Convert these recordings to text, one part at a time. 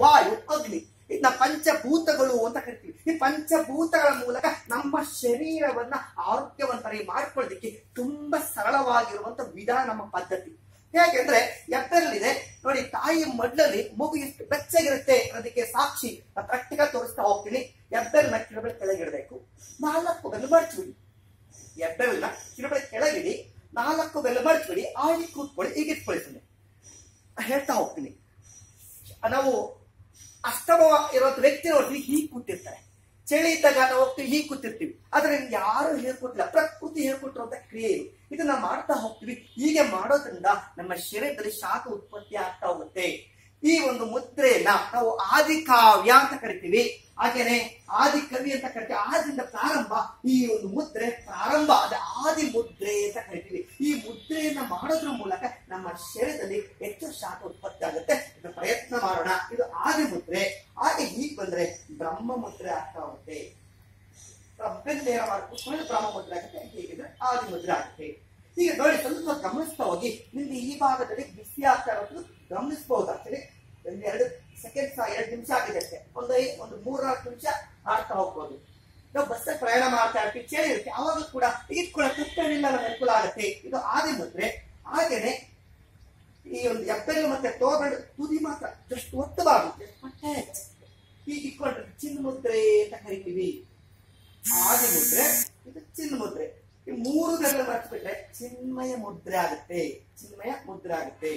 ವಾಯು, ಅಗ್ನಿ. ಇದನ್ನ ಪಂಚಭೂತಗಳು ಅಂತ ಕರಿತೀವಿ. ಈ ಪಂಚಭೂತಗಳ ಮೂಲಕ ನಮ್ಮ ಶರೀರವನ್ನ ಆರೋಗ್ಯವಂತರಾಗಿ ಮಾಡ್ಕೊಳ್ಳೋದಕ್ಕೆ ತುಂಬಾ ಸರಳವಾಗಿರುವಂತ ವಿಧಾನ ನಮ್ಮ ಪದ್ಧತಿ. ಯಾಕೆಂದ್ರೆ ಎಪ್ಪರಲ್ಲಿದೆ ನೋಡಿ, ತಾಯಿ ಮಡ್ಲಲ್ಲಿ ಮಗು ಎಷ್ಟು ಬೆಚ್ಚಗಿರುತ್ತೆ ಅನ್ನೋದಕ್ಕೆ ಸಾಕ್ಷಿ ಪ್ರಾಕ್ಟಿಕಲ್ ತೋರಿಸ್ತಾ ಹೋಗ್ತೀನಿ. ಎಬ್ಬೆರಳನ್ನ ಕಿರಬೆಳ ಕೆಳಗಿಡಬೇಕು ನಾಲ್ಕು ಬೆಲ್ಲ ಮಡಚ್ಬಿಡಿ ಎಬ್ಬೆರಳನ್ನ ಕಿರಬೆಳ ಕೆಳಗಿಡಿ, ನಾಲ್ಕು ಬೆಲ್ಲ ಮಡಚ್ಬಿಡಿ ಆಳಿ ಕೂತ್ಕೊಳ್ಳಿ ಈಗಿಟ್ಕೊಳ್ತೀನಿ ಹೇಳ್ತಾ ಹೋಗ್ತೀನಿ. ನಾವು ಅಸ್ತಮವ ಇರುವಂತ ವ್ಯಕ್ತಿ ನೋಡ್ತೀವಿ ಹೀಗೆ ಕೂತಿರ್ತಾರೆ. ಚಳಿ ಇದ್ದಾಗ ನಾವು ಹೋಗ್ತೀವಿ, ಹೀಗೆ ಕೂತಿರ್ತೀವಿ. ಆದ್ರೆ ಯಾರು ಹೇಳ್ಕೊಟ್ಟಿಲ್ಲ, ಪ್ರಕೃತಿ ಹೇಳ್ಕೊಟ್ಟಿರುವಂತ ಕ್ರಿಯೆ ಇದು. ಇದನ್ನ ಮಾಡ್ತಾ ಹೋಗ್ತೀವಿ. ಹೀಗೆ ಮಾಡೋದ್ರಿಂದ ನಮ್ಮ ಶರೀರದಲ್ಲಿ ಶಾಖ ಉತ್ಪತ್ತಿ ಆಗ್ತಾ ಹೋಗುತ್ತೆ. ಈ ಒಂದು ಮುದ್ರೆಯನ್ನ ನಾವು ಆದಿಕಾವ್ಯ ಅಂತ ಕರಿತೀವಿ. ಹಾಗೇನೆ ಆದಿ ಕವಿ ಅಂತ ಕರಿತೀವಿ. ಆದ್ರಿಂದ ಪ್ರಾರಂಭ ಈ ಒಂದು ಮುದ್ರೆ ಪ್ರಾರಂಭ. ಅದ ಆದಿ ಮುದ್ರೆ ಅಂತ ಕರಿತೀವಿ ಈ ಮುದ್ರೆಯನ್ನ ಮಾಡೋದ್ರ ಮೂಲಕ ನಮ್ಮ ಶರೀರದಲ್ಲಿ ಹೆಚ್ಚು ಶಾಖ ಉತ್ಪತ್ತಿ ಆಗುತ್ತೆ ಇದು ಪ್ರಯತ್ನ ಮಾಡೋಣ ಇದು ಆದಿ ಮುದ್ರೆ ಹಾಗೆ ಹೀಗೆ ಬಂದ್ರೆ ಬ್ರಹ್ಮ ಮುದ್ರೆ ಆಗ್ತಾ ಹೋಗುತ್ತೆ ಬೆನ್ನು ನೇರ ಮಾಡ್ಕೊಂಡು ಬ್ರಹ್ಮ ಮುದ್ರೆ ಆಗುತ್ತೆ ಹೀಗಿದ್ರೆ ಆದಿ ಮುದ್ರೆ ಆಗುತ್ತೆ ಈಗ ನೋಡಿ ಸ್ವಲ್ಪ ಗಮನಿಸ್ತಾ ಹೋಗಿ ನಿಮ್ಗೆ ಈ ಭಾಗದಲ್ಲಿ ಬಿಸಿ ಆಗ್ತಾ ಇರೋದು ಗಮನಿಸಬಹುದು ಆಕ್ಚುಲಿ ಒಂದು ಎರಡು ಸೆಕೆಂಡ್ಸ್ ಎರಡು ನಿಮಿಷ ಆಗಿದೆ ಒಂದು ಒಂದು ಮೂರ್ ನಾಲ್ಕು ನಿಮಿಷ ಆಡ್ತಾ ಹೋಗ್ಬೋದು. ನಾವು ಬಸ್ಸಲ್ಲಿ ಪ್ರಯಾಣ ಮಾಡ್ತಾ ಇರ್ತೀವಿ ಚಳಿ ಇರುತ್ತೆ ಅವಾಗ ಕೂಡ ಇಟ್ಕೊಳ್ಳೋ ತಪ್ಪೇನಿಲ್ಲ ನಮ್ಗೆ ಅನುಕೂಲ ಆಗುತ್ತೆ. ಇದು ಆದಿ ಮುದ್ರೆ ಹಾಗೇನೆ ಈ ಒಂದು ಎಬ್ಬೆರಳು ಮತ್ತೆ ತೋರಣ ತುದಿ ಮಾತ್ರ, ಜಸ್ಟ್ ಒತ್ತಬಾರ್ದು ಮತ್ತೆ ಹೀಗೆ ಇಟ್ಕೊಂಡ್ರೆ ಚಿನ್ನ ಮುದ್ರೆ ಅಂತ ಕರಿತೀವಿ. ಆದಿ ಮುದ್ರೆ, ಇದು ಚಿನ್ನ ಮುದ್ರೆ. ಈ ಮೂರು ಬೆರಳು ಮರ್ಚ್ಬಿಟ್ರೆ ಚಿನ್ಮಯ ಮುದ್ರೆ ಆಗುತ್ತೆ. ಚಿನ್ಮಯ ಮುದ್ರೆ ಆಗುತ್ತೆ.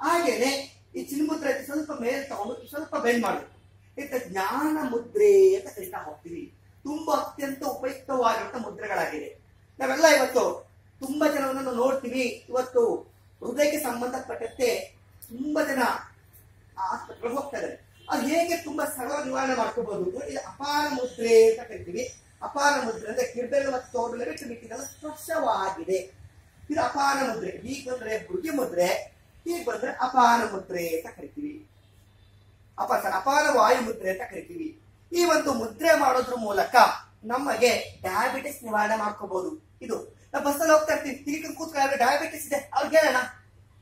ಹಾಗೇನೆ ಈ ಚಿನ್ನ ಮುದ್ರೆ ಸ್ವಲ್ಪ ಮೇಲೆ ತಗೊಂಡು ಸ್ವಲ್ಪ ಬೆಂಡ್ ಮಾಡಬೇಕು. ಇದಕ್ಕೆ ಜ್ಞಾನ ಮುದ್ರೆ ಅಂತ ಕರಿತಾ ಹೋಗ್ತೀವಿ. ತುಂಬಾ ಅತ್ಯಂತ ಉಪಯುಕ್ತವಾಗಿರುವಂತ ಮುದ್ರೆಗಳಾಗಿದೆ ನಾವೆಲ್ಲ ಇವತ್ತು ತುಂಬಾ ಜನವನ್ನು ನಾವು ನೋಡ್ತೀವಿ. ಇವತ್ತು ಹೃದಯಕ್ಕೆ ಸಂಬಂಧಪಟ್ಟಂತೆ ತುಂಬಾ ಜನ ಆಸ್ಪತ್ರೆಗೆ ಹೋಗ್ತಾ ಇದ್ದಾರೆ ಅದು ಹೇಗೆ ತುಂಬಾ ಸರಳ ನಿವಾರಣೆ ಮಾಡ್ಕೋಬಹುದು ಇದು ಅಪಾರ ಮುದ್ರೆ ಅಂತ ಕರಿತೀವಿ. ಅಪಾರ ಮುದ್ರೆ ಅಂದ್ರೆ ಕಿರ್ಬೆಲ್ ಮತ್ತು ತೋಟದಲ್ಲಿ ಬಿಟ್ಟು ಸ್ಪರ್ಶವಾಗಿದೆ ಇದು ಅಪಾರ ಮುದ್ರೆ. ಹೀಗೆ ಬಂದ್ರೆ ಮುದ್ರೆ, ಹೀಗೆ ಬಂದ್ರೆ ಅಪಾರ ಮುದ್ರೆ ಅಂತ ಕರಿತೀವಿ. Sorry, ಅಪಾರ ವಾಯು ಮುದ್ರೆ ಅಂತ ಕರಿತೀವಿ. ಈ ಒಂದು ಮುದ್ರೆ ಮಾಡೋದ್ರ ಮೂಲಕ ನಮಗೆ ಡಯಾಬಿಟಿಸ್ ನಿವಾರಣೆ ಮಾಡ್ಕೋಬಹುದು ಇದು ನಾವು ಬಸ್ಸಲ್ಲಿ ಹೋಗ್ತಾ ಇರ್ತೀವಿ. ತಿರುಗಿ ಕೂತ್ಕೊಳ್ಳೋದು ಡಯಾಬಿಟಿಸ್ ಇದೆ. ಅವ್ರಿಗೆ ಹೇಳೋಣ.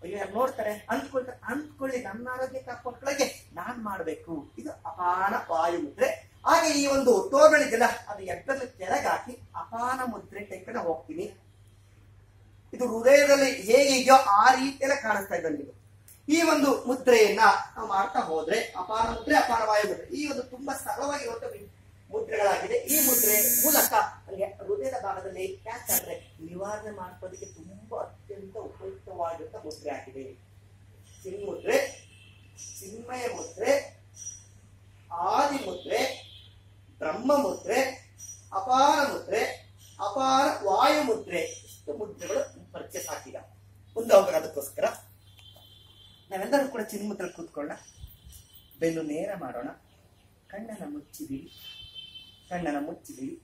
ಅಯ್ಯೋ ನೋಡ್ತಾರೆ? ಅಂದ್ಕೊಳ್ತಾರೆ. ಅಂದ್ಕೊಳ್ಳಿ. ನನ್ನ ಆರೋಗ್ಯ ಕಾಪಾಡ್ಕೊಳ್ಳೋಕೆ ನಾನ್ ಮಾಡ್ಬೇಕು. ಇದು ಅಪಾನ ವಾಯು ಮುದ್ರೆ. ಹಾಗೆ ಈ ಒಂದು ತೋರ್ಗಳಿದೆಯಲ್ಲ ಅದು ಎಬ್ಬೆಲ್ಲ ಕೆಳಗಾಕಿ ಅಪಾನ ಮುದ್ರೆ ಟೈಕನ್ನ ಹೋಗ್ತೀನಿ. ಇದು ಹೃದಯದಲ್ಲಿ ಹೇಗಿದೆಯೋ ಆ ರೀತಿಯಲ್ಲ ಕಾಣಿಸ್ತಾ ಇದೆ ಈ ಒಂದು ಮುದ್ರೆಯನ್ನ ನಾವು ಮಾಡ್ತಾ ಹೋದ್ರೆ ಅಪಾರ ಮುದ್ರೆ ಅಪಾರ ವಾಯು ಮುದ್ರೆ ಈ ಒಂದು ತುಂಬಾ ಸರಳವಾಗಿರುವಂತ ಮುದ್ರೆಗಳಾಗಿದೆ. ಈ ಮುದ್ರೆ ಮೂಲಕ ನಮಗೆ ಹೃದಯದ ಭಾಗದಲ್ಲಿ ಕ್ಯಾಚ್ ಆದ್ರೆ ನಿವಾರಣೆ ಮಾಡ್ಕೊಳ್ಳೋದಕ್ಕೆ ತುಂಬಾ ಅತ್ಯಂತ ಉಪಯುಕ್ತವಾಗಿರುವಂತ ಮುದ್ರೆ ಆಗಿದೆ. ಸಿಂಹುದ್ರೆ ಚಿನ್ಮಯ ಮುದ್ರೆ, ಆದಿ ಮುದ್ರೆ, ಬ್ರಹ್ಮ ಮುದ್ರೆ ಅಪಾರ ಮುದ್ರೆ ಅಪಾರ ವಾಯು ಮುದ್ರೆ ಇಷ್ಟು ಮುದ್ರೆಗಳು ಪರಿಚಯ ಸಾಕಿದ ಮುಂದೆ ಹೋಗೋಣ ಅದಕ್ಕೋಸ್ಕರ ನಾವೆಲ್ಲರೂ ಕೂತ್ಕೊಳ್ಳ ಬೆನ್ನು ನೇರ ಮಾಡೋಣ. ಕಣ್ಣನ ಮುಚ್ಚಿಬಿಡಿ ಕಣ್ಣನ ಮುಚ್ಚಿಬಿಡಿ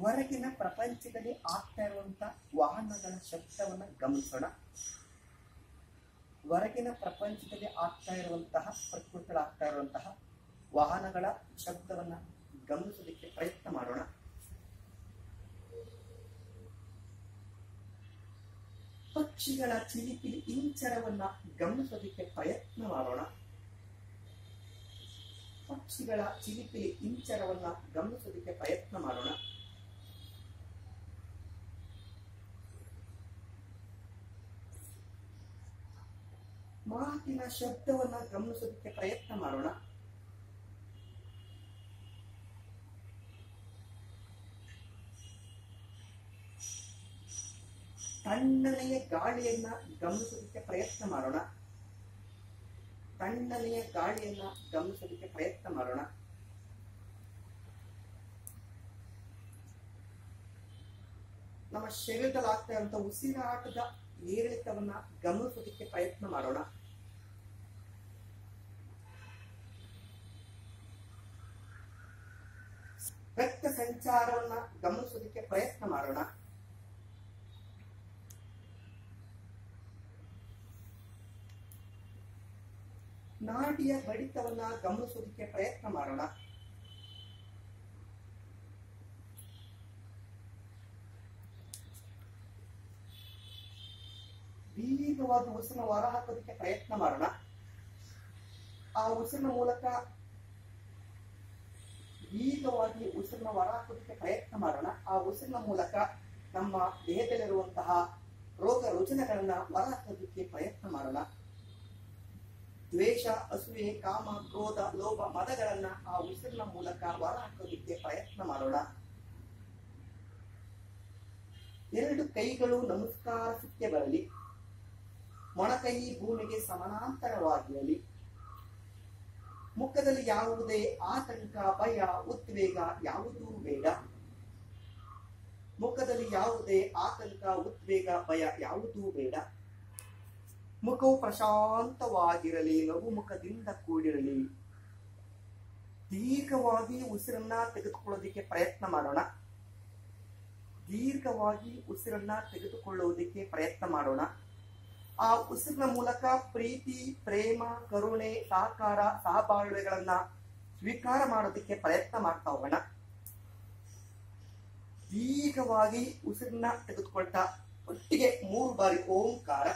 ಹೊರಗಿನ ಪ್ರಪಂಚದಲ್ಲಿ ಆಗ್ತಾ ಇರುವಂತ ವಾಹನಗಳ ಶಬ್ದವನ್ನು ಗಮನಿಸೋಣ. ಹೊರಗಿನ ಪ್ರಪಂಚದಲ್ಲಿ ಆಗ್ತಾ ಇರುವಂತಹ, ಪ್ರಕೃತಿಗಳಾಗ್ತಾ ಇರುವಂತಹ ವಾಹನಗಳ ಶಬ್ದವನ್ನ ಗಮನಿಸೋದಕ್ಕೆ ಪ್ರಯತ್ನ ಮಾಡೋಣ. ಪಕ್ಷಿಗಳ ಚಿಲಿಪಿಲಿ ಇಂಚರವನ್ನ ಗಮನಿಸೋದಕ್ಕೆ ಪ್ರಯತ್ನ ಮಾಡೋಣ. ಪಕ್ಷಿಗಳ ಚಿಲಿಪಿಲಿ ಇಂಚರವನ್ನ ಗಮನಿಸೋದಕ್ಕೆ ಪ್ರಯತ್ನ ಮಾಡೋಣ. ಮಾತಿನ ಶಬ್ದವನ್ನ ಗಮನಿಸೋದಕ್ಕೆ ಪ್ರಯತ್ನ ಮಾಡೋಣ. ತಣ್ಣನೆಯ ಗಾಳಿಯನ್ನ ಗಮನಿಸೋದಕ್ಕೆ ಪ್ರಯತ್ನ ಮಾಡೋಣ. ತಣ್ಣನೆಯ ಗಾಳಿಯನ್ನ ಗಮನಿಸೋದಕ್ಕೆ ಪ್ರಯತ್ನ ಮಾಡೋಣ. ನಮ್ಮ ಶರೀರದಲ್ಲಿ ಆಗ್ತಾ ಇರುವಂತ ಉಸಿರಾಟದ ಏರಿಳಿತವನ್ನ ಗಮನಿಸೋದಕ್ಕೆ ಪ್ರಯತ್ನ ಮಾಡೋಣ. ರಕ್ತ ಸಂಚಾರವನ್ನ ಗಮನಿಸೋದಕ್ಕೆ ಪ್ರಯತ್ನ ಮಾಡೋಣ. ನಾಡಿಯ ಬಡಿತವನ್ನ ಗಮನಿಸೋದಕ್ಕೆ ಪ್ರಯತ್ನ ಮಾಡೋಣ. ದೀರ್ಘವಾದ ಉಸಿರನ್ನ ಹೊರ ಹಾಕೋದಕ್ಕೆ ಪ್ರಯತ್ನ ಮಾಡೋಣ. ಆ ಉಸಿರಿನ ಮೂಲಕ ದೀರ್ಘವಾಗಿ ಉಸಿರನ್ನ ಹೊರಹಾಕೋದಕ್ಕೆ ಪ್ರಯತ್ನ ಮಾಡೋಣ. ಆ ಉಸಿರಿನ ಮೂಲಕ ನಮ್ಮ ದೇಹದಲ್ಲಿರುವಂತಹ ರೋಗ ರುಜಿನಗಳನ್ನ ಹೊರಹಾಕೋದಕ್ಕೆ ಪ್ರಯತ್ನ ಮಾಡೋಣ. ದ್ವೇಷ, ಅಸೂಯೆ, ಕಾಮ, ಕ್ರೋಧ, ಲೋಭ, ಮದಗಳನ್ನ ಆ ಉಸಿರಿನ ಮೂಲಕ ಹೊರಹಾಕೋದಕ್ಕೆ ಪ್ರಯತ್ನ ಮಾಡೋಣ. ಎರಡು ಕೈಗಳು ನಮಸ್ಕಾರ ಸ್ಥಿತಿಗೆ ಬರಲಿ. ಮೊಣಕೈ ಭೂಮಿಗೆ ಸಮಾನಾಂತರವಾಗಿರಲಿ. ಮುಖದಲ್ಲಿ ಯಾವುದೇ ಆತಂಕ, ಭಯ, ಉದ್ವೇಗ ಯಾವುದೂ ಬೇಡ. ಮುಖದಲ್ಲಿ ಯಾವುದೇ ಆತಂಕ, ಉದ್ವೇಗ, ಭಯ ಯಾವುದೂ ಬೇಡ. ಮುಖವು ಪ್ರಶಾಂತವಾಗಿರಲಿ, ನಗು ಮುಖದಿಂದ ಕೂಡಿರಲಿ. ದೀರ್ಘವಾಗಿ ಉಸಿರನ್ನ ತೆಗೆದುಕೊಳ್ಳೋದಿಕ್ಕೆ ಪ್ರಯತ್ನ ಮಾಡೋಣ. ದೀರ್ಘವಾಗಿ ಉಸಿರನ್ನ ತೆಗೆದುಕೊಳ್ಳುವುದಕ್ಕೆ ಪ್ರಯತ್ನ ಮಾಡೋಣ. ಆ ಉಸಿರಿನ ಮೂಲಕ ಪ್ರೀತಿ, ಪ್ರೇಮ, ಕರುಣೆ, ಸಹಕಾರ, ಸಹಬಾಳ್ವೆಗಳನ್ನ ಸ್ವೀಕಾರ ಮಾಡೋದಕ್ಕೆ ಪ್ರಯತ್ನ ಮಾಡ್ತಾ ಹೋಗೋಣ. ದೀರ್ಘವಾಗಿ ಉಸಿರನ್ನ ತೆಗೆದುಕೊಳ್ತಾ ಒಟ್ಟಿಗೆ ಮೂರು ಬಾರಿ ಓಂಕಾರ.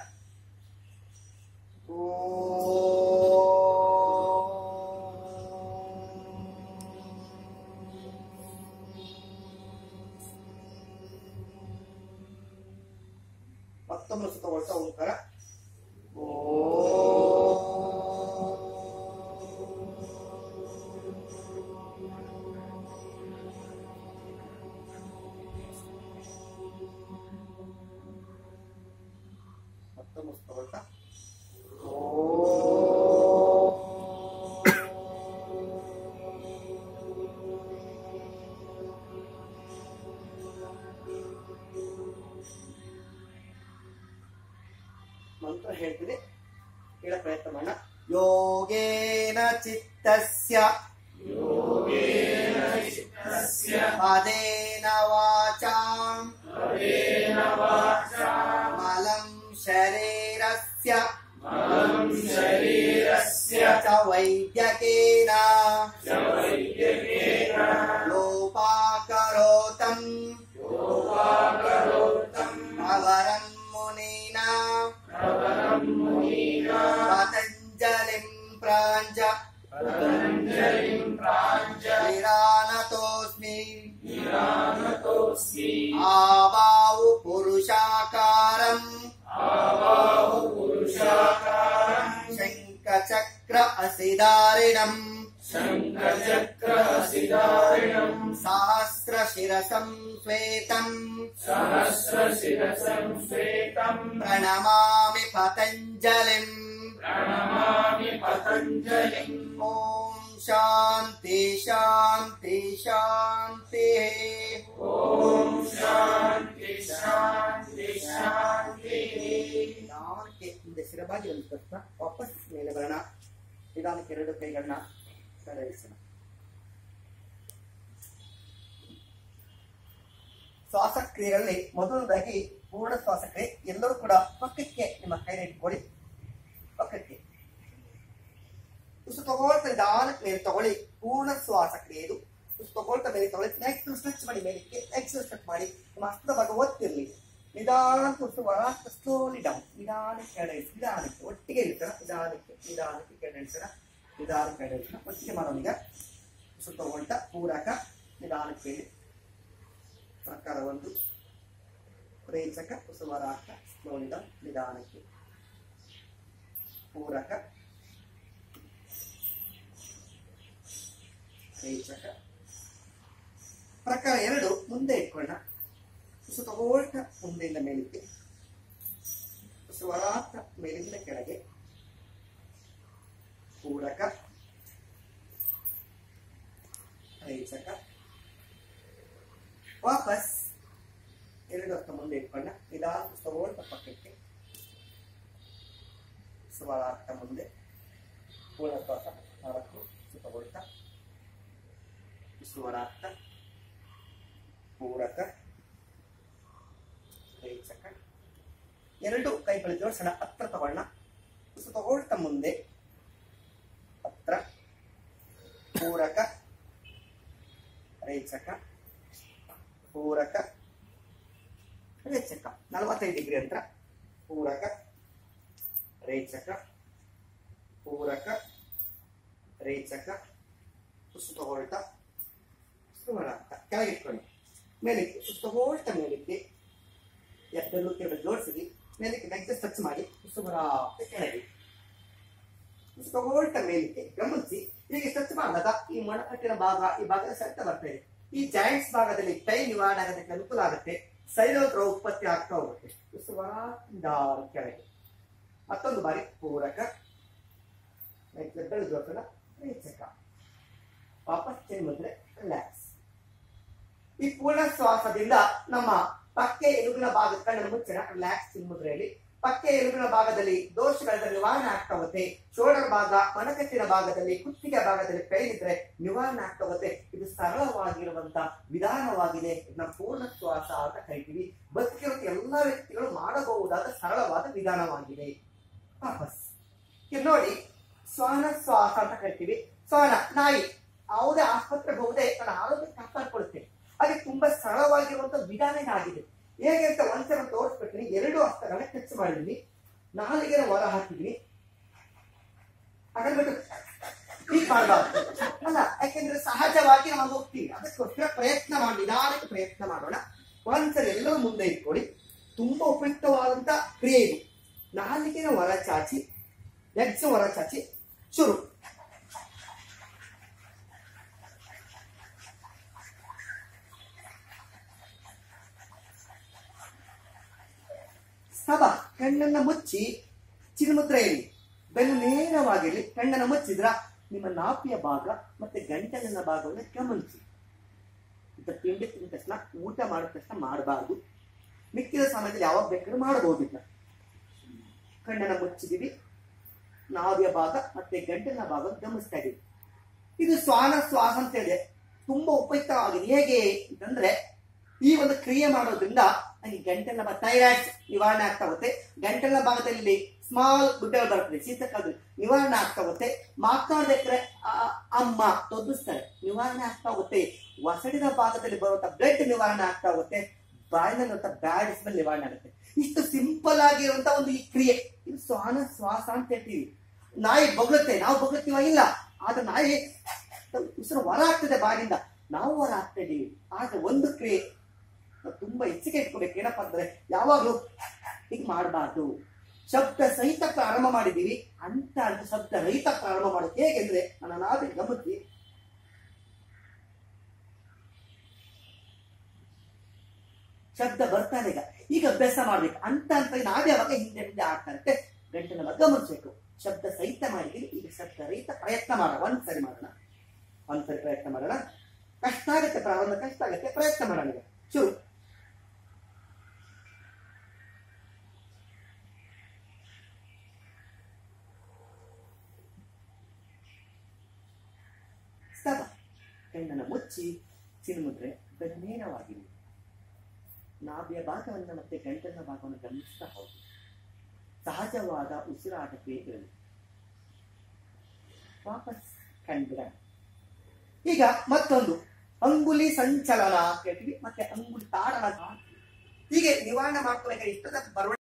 ಮತ್ತೊಮ್ಮೆ ಸುತ್ತ ಹೊಸ ಓಂಕಾರ ಮಂತ್ರ ಹೇಳ್ತೀನಿ ಹೇಳ ಪ್ರಯತ್ನ ಮಾಡೋಣ ಯೋಗೇನ ಚಿತ್ತಸ್ಯ ಪದೇನ ವಾಚಾಂ ಮಲಂ ಶರೀರಸ್ಯ ಚ ವೈದ್ಯಕೇನ आवाहु पुरुषाकारम्। आवाहु पुरुषाकारम्। शङ्खचक्र असिदारिणम्। शङ्खचक्र असिदारिणम्। सहस्रशिरसम् श्वेतम् सहस्रशिरसम् श्वेतम् प्रणमामि पतञ्जलिम्। प्रणमामि पतञ्जलिम्। शान्ति शान्ति शान्तिः ॐ शान्ति शान्ति शान्तिः ನಿಧಾನಕ್ಕೆ ಮುಂದೆ ಶಿರಬಾಗಿ ಒಂದು ತಕ್ಷಣ ವಾಪಸ್ ಮೇಲೆ ಬರೋಣ ನಿಧಾನಕ್ಕೆ ಎರಡು ಕೈಗಳನ್ನ ಕಡಲಿಸೋಣ ಶ್ವಾಸಕ್ರಿಯೆಗಳಲ್ಲಿ ಮೊದಲನೇದಾಗಿ ಪೂರ್ಣ ಶ್ವಾಸಕ್ರಿಯೆ ಎಲ್ಲರೂ ಕೂಡ ಪಕ್ಕಕ್ಕೆ ನಿಮ್ಮ ಕೈ ಇಟ್ಕೊಳ್ಳಿ ಉಸಿರು ತಗೊಳ್ತಾ ನಿಧಾನಕ್ಕೆ ಮೇಲೆ ತಗೊಳ್ಳಿ ಪೂರ್ಣ ಶ್ವಾಸಕ್ರಿಯೆ ಇದು ಉಸಿರು ತಗೊಳ್ತಾ ಮೇಲೆ ತಗೊಳ್ಳಿ ನೆಕ್ಸ್ಟ್ ಸ್ಟ್ರೆಚ್ ಮಾಡಿ ಮೇಲಕ್ಕೆ ನೆಕ್ಸ್ಟ್ ಸ್ಟ್ರೆಚ್ ಮಾಡಿ ನಿಮ್ಮ ಹಸ್ತದ ಭಾಗ ಒತ್ತಿರಲಿ ನಿಧಾನಕ್ಕೆ ಉಸಿರು ಒಳಗೆ ಸ್ಲೋಲಿ ಡೌನ್ ನಿಧಾನಕ್ಕೆ ಕೆಳಗಿಸಿ ನಿಧಾನಕ್ಕೆ ಒಟ್ಟಿಗೆ ಇಳಿಸೋಣ ನಿಧಾನಕ್ಕೆ ನಿಧಾನಕ್ಕೆ ಕೆಳಗಿಳಿಸೋಣ ನಿಧಾನಕ್ಕೆ ಕೆಳಗಿಳಿಸೋಣ ಒಟ್ಟಿಗೆ ಮಾಡೋಣ ಈಗ ಉಸಿರು ತಗೊಳ್ತಾ ಪೂರಕ ನಿಧಾನಕ್ಕೆ ಇಳಿ ಪ್ರಕಾರ ಒಂದು ರೇಚಕ ಉಸುವರಾಕ ಸ್ಲೋಲಿ ಡೌನ್ ನಿಧಾನಕ್ಕೆ ಪೂರಕ ರೇಚಕ ಪ್ರಕಾರ ಎರಡು ಮುಂದೆ ಇಟ್ಕೊಳ್ಳೋಣ ಉಸು ತಗೊಳ್ತಾ ಮುಂದೆಯಿಂದ ಮೇಲಕ್ಕೆ ಉಸು ಹೊರಾತ ಮೇಲಿಂದ ಕೆಳಗೆ ಪೂರಕ ರೇಚಕ ವಾಪಸ್ ಎರಡು ಹೊತ್ತ ಮುಂದೆ ಇಟ್ಕೊಂಡ ನಿಧಾನ ಉಸು ತಗೊಳ್ತಾ ಪಕ್ಕಕ್ಕೆ ಉಸು ಹೊರಾತ ಮುಂದೆ ಪೂರ್ಣ ಶ್ವಾಸ ನಾಲ್ಕು ಉಸು ತಗೊಳ್ತಾ ಉಸು ಹೊರಾತ ಪೂರಕ ರೇಚಕ ಎರಡು ಕೈಗಳು ಜೋಡಿಸೋಣ ಹತ್ರ ತಗೊಳ್ಳೋಣ ತಗೊಳ್ತಾ ಮುಂದೆ. ಹತ್ರ. ಪೂರಕ. ರೇಚಕ. ಪೂರಕ. ರೇಚಕ. ನಲವತ್ತೈದು ಡಿಗ್ರಿ ಅಂತ ಪೂರಕ. ರೇಚಕ. ಪೂರಕ. ರೇಚಕ. ಸುಸ್ತು ತಗೊಳ್ತಾ. ಅಂತ. ಕೆಳಗೆ ಇಟ್ಕೊಳ್ಳಿ. ಮೇಲಕ್ಕೆ ಸುಸ್ತು ತಗೊಳ್ತಾ ಮೇಲಿಕ್ಕೆ. ಎರಡು ಕೆಳಗೆ ಜೋಡಿಸಿ ಮೇಲಕ್ಕೆ ನೆಕ್ಸ್ಟ್ ಟಚ್ ಮಾಡಿ ಸುಮಾರ ಕೆಳಗೆ. ತಗೊಳ್ತ ಮೇಲಕ್ಕೆ, ಗಮನಿಸಿ. ಹೀಗೆ ಟಚ್ ಮಾಡಿದಾಗ ಈ ಮೊಣಕಟ್ಟಿನ ಭಾಗ, ಈ ಭಾಗದ ಸೆಂಟ ಬರ್ತಾ ಈ ಜಾಯಿಂಟ್ಸ್ ಭಾಗದಲ್ಲಿ ಕೈ ನಿವಾರಣೆ ಆಗೋದಕ್ಕೆ ಅನುಕೂಲ ಆಗುತ್ತೆ. ಶರೀರದ ಉತ್ಪತ್ತಿ ಆಗ್ತಾ ಹೋಗುತ್ತೆ. ಸುಮಾರ ಕೆಳಗೆ. ಮತ್ತೊಂದು ಬಾರಿ ಪೂರಕ. ಬೆಳೆದು ರೇಚಕ ವಾಪಸ್ ಚೇಂಜ್ ಮಾಡಿದ್ರೆ ರಿಲ್ಯಾಕ್ಸ್ ಈ ಪೂರ್ಣ ಶ್ವಾಸದಿಂದ ನಮ್ಮ ಪಕ್ಕೆ ಎಲುಬಿನ ಭಾಗ ಕಣ್ಣು ಮುಚ್ಚಣ ರಿಲ್ಯಾಕ್ಸ್ ಮುದ್ರೆಯಲ್ಲಿ ಪಕ್ಕೆ ಎಲುಬಿನ ಭಾಗದಲ್ಲಿ ದೋಷಗಳ ನಿವಾರಣೆ ಆಗ್ತವತ್ತೆ ಶೋಲ್ಡರ್ ಭಾಗ, ಮನಕಟ್ಟಿನ ಭಾಗದಲ್ಲಿ ಕುತ್ತಿಗೆ ಭಾಗದಲ್ಲಿ ಪೈಲಿದ್ರೆ ನಿವಾರಣೆ ಆಗ್ತವತ್ತೆ ಇದು ಸರಳವಾಗಿರುವಂತ ವಿಧಾನವಾಗಿದೆ. ಇದನ್ನ ಪೂರ್ಣ ಶ್ವಾಸ ಅಂತ ಕರಿತೀವಿ. ಬದುಕಿರೋ ಎಲ್ಲ ವ್ಯಕ್ತಿಗಳು ಮಾಡಬಹುದಾದ ಸರಳವಾದ ವಿಧಾನವಾಗಿದೆ. ವಾಪಸ್. ನೋಡಿ, ಶ್ವಾನ ಶ್ವಾಸ ಅಂತ ಕರಿತೀವಿ. ಶ್ವಾನ, ನಾಯಿ. ಯಾವುದೇ ಆಸ್ಪತ್ರೆಗೆ ಹೋಗದೆ ತನ್ನ ಆರೋಗ್ಯ ಕಾಪಾಡ್ಕೊಳುತ್ತೆ ಅದಕ್ಕೆ ತುಂಬಾ ಸರಳವಾಗಿರುವಂತ ವಿಧಾನ ಆಗಿದೆ ಹೇಗೆ ಅಂತ ಒಂದ್ಸಲ ತೋರಿಸ್ಬಿಟ್ರಿ ಎರಡು ಹಸ್ತಗಳನ್ನ ಟಚ್ ಮಾಡಿದ್ವಿ ನಾಲಿಗೆ ಹೊರ ಹಾಕಿದ್ವಿ ಅದನ್ಬಿಟ್ಟು ಹೀಗೆ ಮಾಡಬಾರ್ದು. ಅಲ್ಲ, ಯಾಕೆಂದ್ರೆ ಸಹಜವಾಗಿ ನಾವು ಹೋಗ್ತೀವಿ. ಅದಕ್ಕೋಸ್ಕರ ಪ್ರಯತ್ನ ಮಾಡಿ, ನಿಧಾನಕ್ಕೆ ಪ್ರಯತ್ನ ಮಾಡೋಣ. ಒಂದ್ಸಲ ಎಲ್ಲರೂ ಮುಂದೆ ಇಟ್ಕೊಳ್ಳಿ. ತುಂಬಾ ಉಪಯುಕ್ತವಾದಂತ ಕ್ರಿಯೆ ಇದು. ನಾಲಿಗೆನ ಹೊರ ಚಾಚಿ ಎಗ್ಸ್ ಹೊರ ಚಾಚಿ, ಶುರು. ಸಭ ಕಣ್ಣನ್ನ ಮುಚ್ಚಿ ಚಿರುಮುದ್ರೆಯಲ್ಲಿ. ಬೆನ್ನು ನೇರವಾಗಿರಲಿ, ಕಣ್ಣನ್ನು ಮುಚ್ಚಿದ್ರ ನಿಮ್ಮ ನಾಪಿಯ ಭಾಗ ಮತ್ತೆ ಗಂಟಲಿನ ಭಾಗವನ್ನು ಗಮನಿಸಿ ಇಂಥ ತಿಂಡಿ ತಿಂದ ತಕ್ಷಣ ಊಟ ಮಾಡಿದ ತಕ್ಷಣ ಮಾಡಬಾರ್ದು. ಮಿಕ್ಕಿದ ಸಮಯದಲ್ಲಿ ಯಾವಾಗ ಬೇಕಾದ್ರೂ ಮಾಡಬಹುದು ಇದನ್ನ ಕಣ್ಣನ್ನು ಮುಚ್ಚಿದೀವಿ ನಾವ್ಯ ಭಾಗ ಮತ್ತೆ ಗಂಟಲಿನ ಭಾಗ ಗಮನಿಸ್ತಾ ಇದೀವಿ. ಇದು ಶ್ವಾನ ಶ್ವಾಸ ಅಂತ ಹೇಳಿದೆ ತುಂಬಾ ಉಪಯುಕ್ತವಾಗಿದೆ. ಹೇಗೆ ಅಂತಂದ್ರೆ ಈ ಒಂದು ಕ್ರಿಯೆ ಮಾಡೋದ್ರಿಂದ ಈ ಗಂಟಲಿನ ಥೈರಾಯ್ಡ್ ನಿವಾರಣೆ ಆಗ್ತಾ ಹೋಗುತ್ತೆ. ಗಂಟಲ ಭಾಗದಲ್ಲಿ ಸ್ಮಾಲ್ ಗುಡ್ಡಗಳು ಬರ್ತದೆ ಶೀತಕಾಲದಲ್ಲಿ ನಿವಾರಣೆ ಆಗ್ತಾ ಹೋಗುತ್ತೆ. ಮಾತಾಡದಿದ್ರೆ ಅಮ್ಮ ತೊದಿಸ್ತಾರೆ ನಿವಾರಣೆ ಆಗ್ತಾ ಹೋಗುತ್ತೆ. ಒಸಡಿನ ಭಾಗದಲ್ಲಿ ಬರುವಂತ ಬ್ಲಡ್ ನಿವಾರಣೆ ಆಗ್ತಾ ಹೋಗುತ್ತೆ. ಬಾಯಿನಲ್ಲಿ ಬ್ಯಾಡ್ ಸ್ಮೆಲ್ ನಿವಾರಣೆ ಆಗುತ್ತೆ. ಇಷ್ಟು ಸಿಂಪಲ್ ಆಗಿರುವಂತ ಒಂದು ಈ ಕ್ರಿಯೆ. ಇದು ಶ್ವಾನ ಶ್ವಾಸ ಅಂತ ಹೇಳ್ತೀವಿ. ನಾಯಿ ಬೊಗಳುತ್ತೆ. ನಾವು ಬೊಗಳುತ್ತೀವ? ಇಲ್ಲ. ಆದ್ರೆ ನಾಯಿ ಉಸಿರು ಹೊರ ಆಗ್ತದೆ ಬಾಯಿಂದ. ನಾವು ಹೊರ ಆಗ್ತಾ ಇದ್ದೀವಿ ಆದ್ರೆ ಒಂದು ಕ್ರಿಯೆ ತುಂಬಾ ಹೆಚ್ಚಿಗೆ ಇಟ್ಕೋಬೇಕು. ಏನಪ್ಪಾ ಅಂದ್ರೆ ಯಾವಾಗ್ಲೂ ಹೀಗೆ ಮಾಡಬಾರ್ದು. ಶಬ್ದ ಸಹಿತ ಪ್ರಾರಂಭ ಮಾಡಿದ್ದೀವಿ. ಅಂತ ಅಂತ ಶಬ್ದ ರಹಿತ ಪ್ರಾರಂಭ ಮಾಡೋದು ಹೇಗೆಂದ್ರೆ ನನ್ನ ನಾವೇ ಗಮನಿಸಿ ಶಬ್ದ ಬರ್ತಾನೆ ಈಗ. ಈಗ ಅಭ್ಯಾಸ ಮಾಡ್ಬೇಕು. ಅಂತ ಅಂತ ನಾವೇ ಯಾವಾಗ ಹಿಂದೆ ಹಿಂದೆ ಆಗ್ತಾ ಇರುತ್ತೆ. ಬಗ್ಗೆ ಗಮನಿಸ್ಬೇಕು. ಶಬ್ದ ಸಹಿತ ಮಾಡಿದೀವಿ ಈಗ ಶಬ್ದ ರಹಿತ ಪ್ರಯತ್ನ ಮಾಡೋಣ. ಒಂದ್ಸರಿ ಮಾಡೋಣ. ಒಂದ್ಸರಿ ಪ್ರಯತ್ನ ಮಾಡೋಣ. ಕಷ್ಟ ಆಗುತ್ತೆ ಪ್ರಾರಂಭ. ಕಷ್ಟ ಆಗುತ್ತೆ ಪ್ರಯತ್ನ ಮಾಡೋಣ ಶುರು. ಸ್ತವ ಕಣ್ಣನ್ನು ಮುಚ್ಚಿ ಚಿರುಮುದ್ರೆ ನೇರವಾಗಿರಿ ನಾಭಿಯ ಭಾಗವನ್ನು ಮತ್ತೆ ಗಂಟಲಿನ ಭಾಗವನ್ನು ಗಮನಿಸ್ತಾ ಹೋಗಿ. ಸಹಜವಾದ ಉಸಿರಾಟಕ್ಕೆ ಇರಲಿ. ವಾಪಸ್ ಕಣ್ಬಿಡ ಈಗ ಮತ್ತೊಂದು. ಅಂಗುಲಿ ಸಂಚಲನ ಕೇಳ್ತೀವಿ ಮತ್ತೆ ಅಂಗುಲಿ ತಾಡನ ಹೀಗೆ ನಿವಾರಣೆ ಮಾಡ್ಕೊಳ್ಳೋಕೆ ಇಷ್ಟದ ಬರವಣಿಗೆ